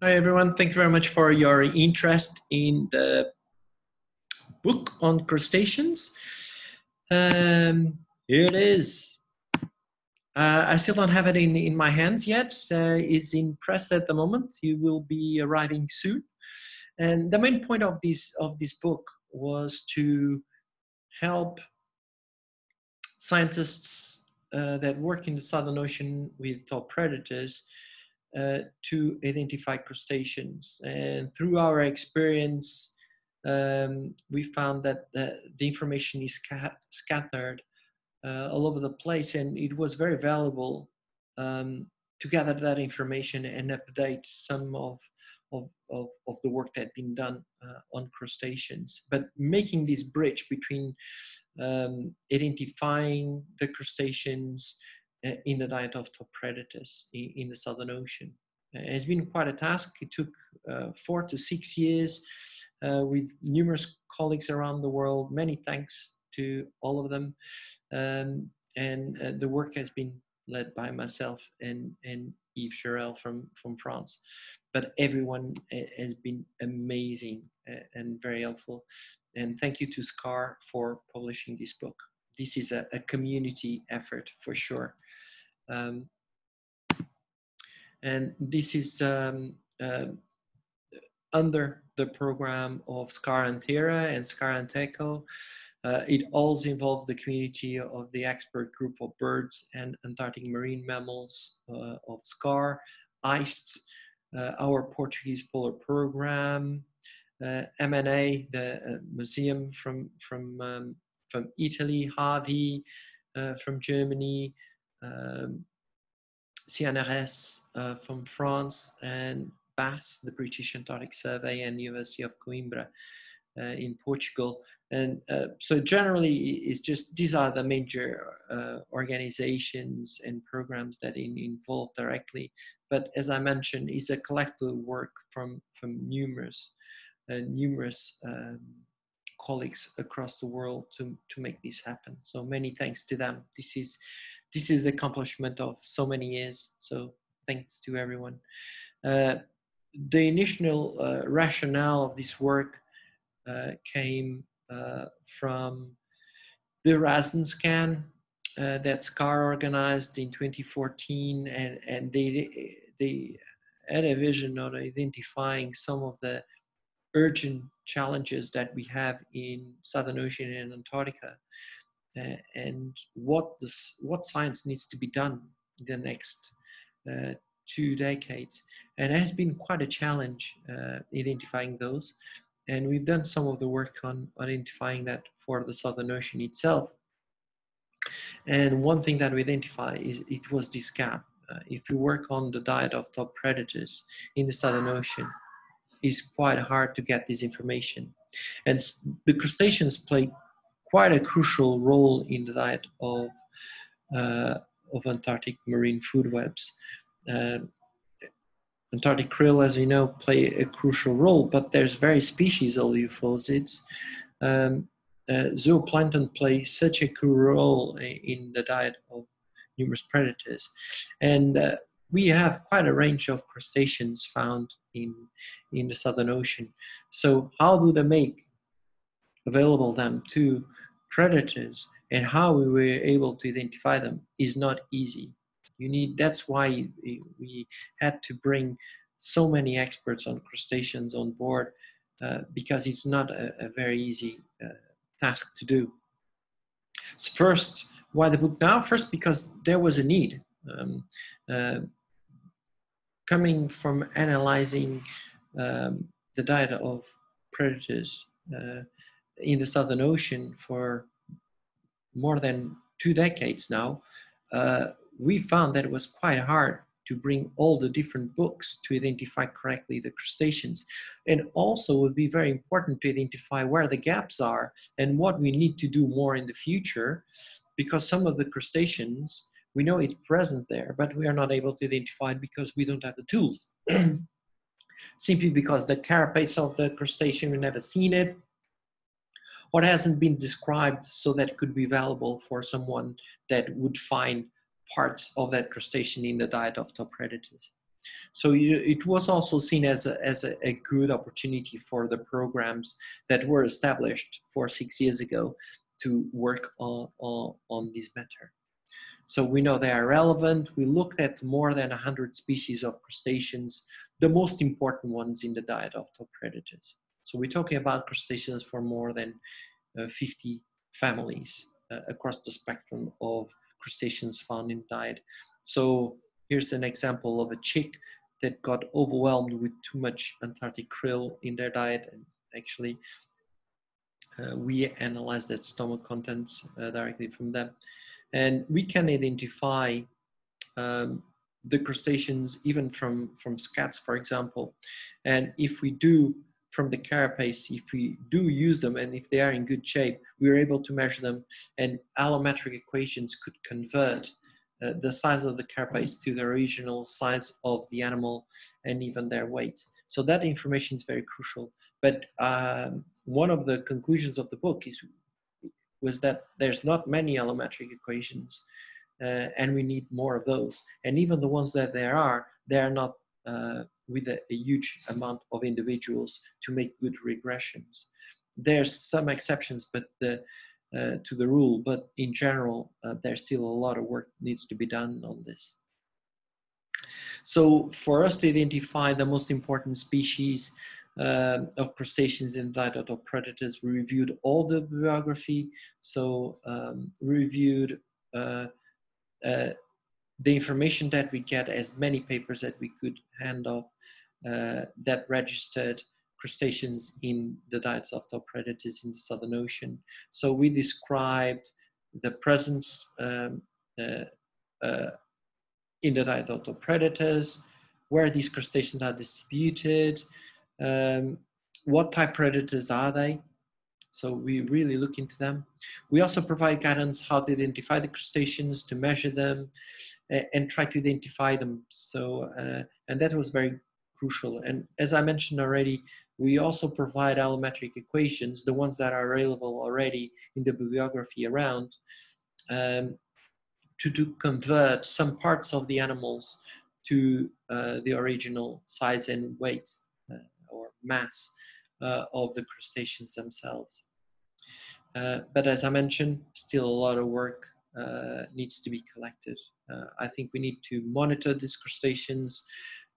Hi, everyone. Thank you very much for your interest in the book on crustaceans. Um, here it is. Uh, I still don't have it in, in my hands yet. Uh, it's in press at the moment. It will be arriving soon. And the main point of this of this book was to help scientists uh, that work in the Southern Ocean with top predators uh, to identify crustaceans. And through our experience, um, we found that the, the information is scat scattered uh, all over the place, and it was very valuable um, to gather that information and update some of of, of, of the work that had been done uh, on crustaceans. But making this bridge between um, identifying the crustaceans in the diet of top predators in, in the Southern Ocean. Uh, it has been quite a task. It took uh, four to six years with numerous colleagues around the world. Many thanks to all of them. Um, and uh, the work has been led by myself and, and Yves Cherel from, from France. But everyone has been amazing and very helpful. And thank you to SCAR for publishing this book. This is a, a community effort for sure. Um, and this is um, uh, under the program of SCAR AnT-ERA and SCAR AnT-ECO. Uh, it also involves the community of the expert group of birds and Antarctic marine mammals uh, of SCAR, ICED, uh, our Portuguese polar program, uh, MNA, the uh, museum from, from, um, from Italy, Harvey uh, from Germany, um, CNRS uh, from France, and BAS, the British Antarctic Survey, and University of Coimbra uh, in Portugal. And uh, so generally, it's just these are the major uh, organizations and programs that in, involve directly. But as I mentioned, it's a collective work from from numerous numerous um, colleagues across the world to to make this happen. So many thanks to them. This is this is the accomplishment of so many years. So thanks to everyone. Uh, the initial uh, rationale of this work uh, came uh, from the Horizon scan uh, that SCAR organized in 2014, and, and they, they had a vision on identifying some of the urgent challenges that we have in Southern Ocean and Antarctica uh, and what this, what science needs to be done in the next uh, two decades. And it has been quite a challenge uh, identifying those. And we've done some of the work on identifying that for the Southern Ocean itself. And one thing that we identify is it was this gap. Uh, if you work on the diet of top predators in the Southern Ocean, it's quite hard to get this information. And the crustaceans play quite a crucial role in the diet of, uh, of Antarctic marine food webs. Uh, Antarctic krill, as you know, play a crucial role, but there's various species of euphausiids. Um, uh, zooplankton play such a crucial role in the diet of numerous predators. And uh, we have quite a range of crustaceans found in, in the Southern Ocean. So how do they make available them to predators and how we were able to identify them is not easy. You need that's why we had to bring so many experts on crustaceans on board uh, because it's not a, a very easy uh, task to do. So first, why the book now? First, because there was a need. Um, uh, coming from analyzing um, the diet of predators uh, in the Southern Ocean for more than two decades now, uh, we found that it was quite hard to bring all the different books to identify correctly the crustaceans. And also it would be very important to identify where the gaps are and what we need to do more in the future, because some of the crustaceans, we know it's present there, but we are not able to identify it because we don't have the tools. Simply because the carapace of the crustacean, we've never seen it, what hasn't been described so that it could be valuable for someone that would find parts of that crustacean in the diet of top predators. So it was also seen as a, as a, a, good opportunity for the programs that were established four, six years ago to work on, on, on this matter. So we know they are relevant. We looked at more than 100 species of crustaceans, the most important ones in the diet of top predators. So we're talking about crustaceans for more than uh, 50 families uh, across the spectrum of crustaceans found in diet. So here's an example of a chick that got overwhelmed with too much Antarctic krill in their diet and actually uh, we analyzed that stomach contents uh, directly from them and we can identify um, the crustaceans even from from scats for example. And if we do from the carapace if we do use them and if they are in good shape we're able to measure them and allometric equations could convert uh, the size of the carapace to the original size of the animal and even their weight. So that information is very crucial. But um, one of the conclusions of the book is was that there's not many allometric equations uh, and we need more of those. And even the ones that there are, they are not uh, with a, a, huge amount of individuals to make good regressions. There's some exceptions, but the, uh, to the rule, but in general, uh, there's still a lot of work needs to be done on this. So for us to identify the most important species uh, of crustaceans in the diet of predators, we reviewed all the bibliography. So um, reviewed uh, uh, the information that we get as many papers that we could hand off uh, that registered crustaceans in the diets of top predators in the Southern Ocean. So we described the presence um, uh, uh, in the diet of top predators, where these crustaceans are distributed, um, what type predators are they, so we really look into them. We also provide guidance how to identify the crustaceans, to measure them, uh, and try to identify them. So, uh, and that was very crucial. And as I mentioned already, we also provide allometric equations, the ones that are available already in the bibliography around, um, to, to convert some parts of the animals to uh, the original size and weight or mass uh, of the crustaceans themselves. Uh, but as I mentioned, still a lot of work uh, needs to be collected. I think we need to monitor these crustaceans,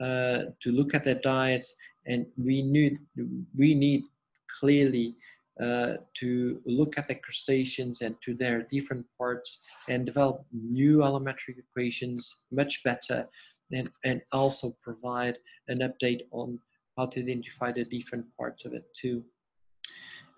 to look at their diets, and we need we need clearly uh, to look at the crustaceans and to their different parts and develop new allometric equations much better and, and also provide an update on how to identify the different parts of it too.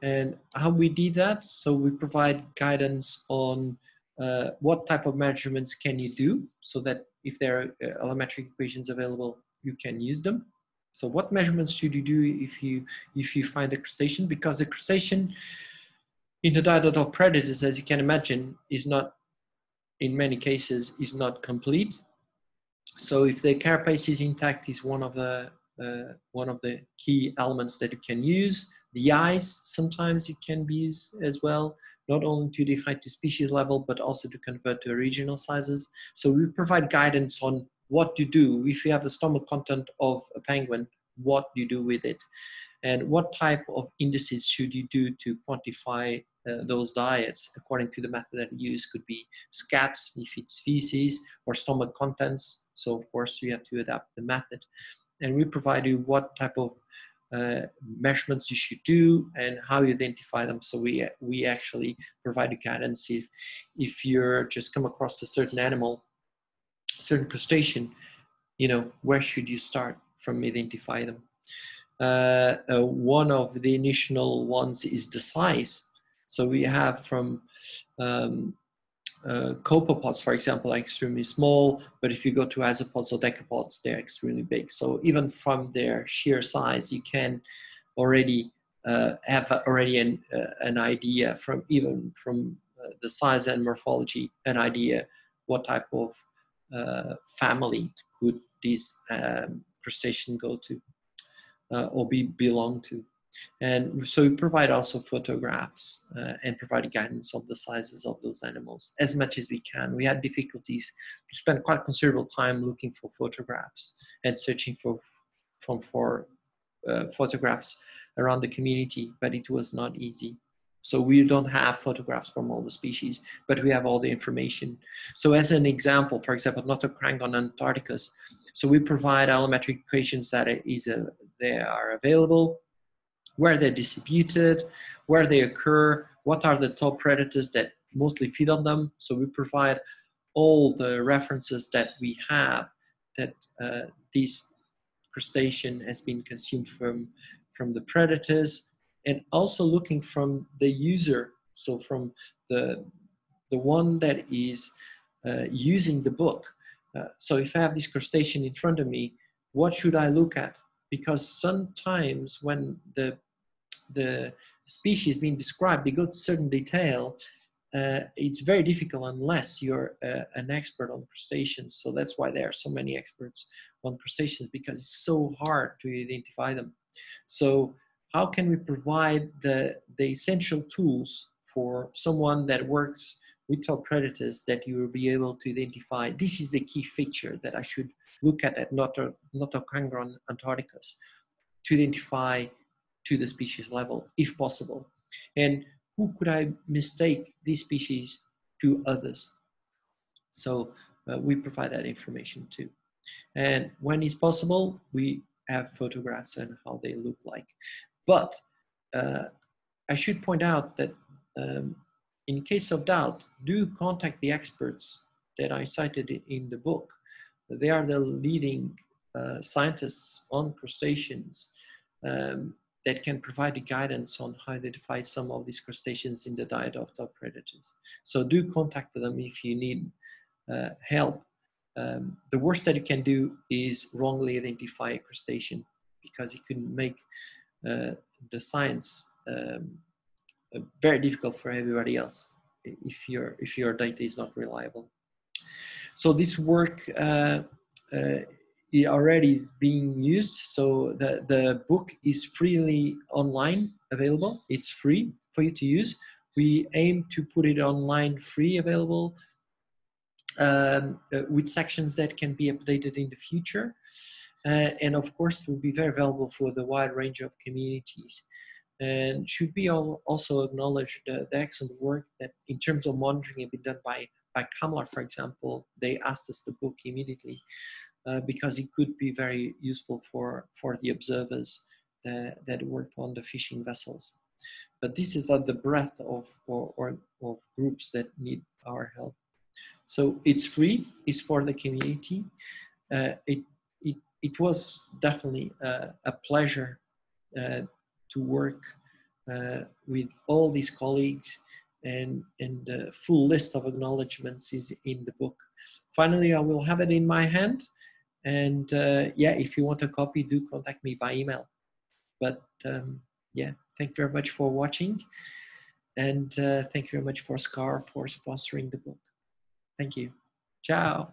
And how we did that, so we provide guidance on uh, what type of measurements can you do so that if there are uh, allometric equations available, you can use them. So what measurements should you do if you if you find a crustacean? Because the crustacean in the diet of predators, as you can imagine, is not in many cases is not complete. So if the carapace is intact, is one of the uh, one of the key elements that you can use. The eyes, sometimes it can be used as well, not only to define to species level, but also to convert to regional sizes. So we provide guidance on what to do if you have a stomach content of a penguin, what do you do with it? And what type of indices should you do to quantify uh, those diets according to the method that you use could be scats if it's feces or stomach contents. So of course you have to adapt the method and we provide you what type of uh, measurements you should do and how you identify them. So we we actually provide you guidance if if you're just come across a certain animal, certain crustacean, you know where should you start from identify them. Uh, uh, one of the initial ones is the size. So we have from um, uh, copepods, for example, are extremely small, but if you go to isopods or decapods, they're extremely big. So even from their sheer size, you can already uh, have already an, uh, an idea from even from uh, the size and morphology, an idea what type of uh, family could this um, crustacean go to uh, or be belong to. And so we provide also photographs uh, and provide guidance of the sizes of those animals as much as we can. We had difficulties to spend quite considerable time looking for photographs and searching for, for, for uh, photographs around the community, but it was not easy. So we don't have photographs from all the species, but we have all the information. So as an example, for example, Notocrangon antarcticus. So we provide allometric equations that is a, they are available where they're distributed, where they occur, what are the top predators that mostly feed on them. So we provide all the references that we have that uh, this crustacean has been consumed from, from the predators and also looking from the user, so from the, the one that is uh, using the book. Uh, so if I have this crustacean in front of me, what should I look at? Because sometimes when the the species being described, they go to certain detail. Uh, it's very difficult unless you're uh, an expert on crustaceans. So that's why there are so many experts on crustaceans because it's so hard to identify them. So how can we provide the, the essential tools for someone that works with top predators that you will be able to identify this is the key feature that I should look at at Notocrangon antarcticus to identify to the species level if possible. And who could I mistake these species to others? So uh, we provide that information too. And when it's possible, we have photographs and how they look like. But uh, I should point out that um, in case of doubt, do contact the experts that I cited in the book. They are the leading uh, scientists on crustaceans um, that can provide guidance on how to identify some of these crustaceans in the diet of top predators. So do contact them if you need uh, help. Um, the worst that you can do is wrongly identify a crustacean because it can make uh, the science um, uh, very difficult for everybody else if your if your data is not reliable. So this work uh, already being used. So the, the book is freely online available. It's free for you to use. We aim to put it online free available um, uh, with sections that can be updated in the future. Uh, and of course, it will be very valuable for the wide range of communities. And should be all, also acknowledge the, the excellent work that in terms of monitoring have been done by, by CAMLR, for example. They asked us the book immediately. Uh, because it could be very useful for, for the observers that, that work on the fishing vessels. But this is not the breadth of, or, or, of groups that need our help. So it's free, it's for the community. Uh, it, it, it was definitely a, a pleasure uh, to work uh, with all these colleagues and, and the full list of acknowledgements is in the book. Finally, I will have it in my hand and uh, yeah, if you want a copy, do contact me by email. But um, yeah, thank you very much for watching. And uh, thank you very much for SCAR for sponsoring the book. Thank you. Ciao.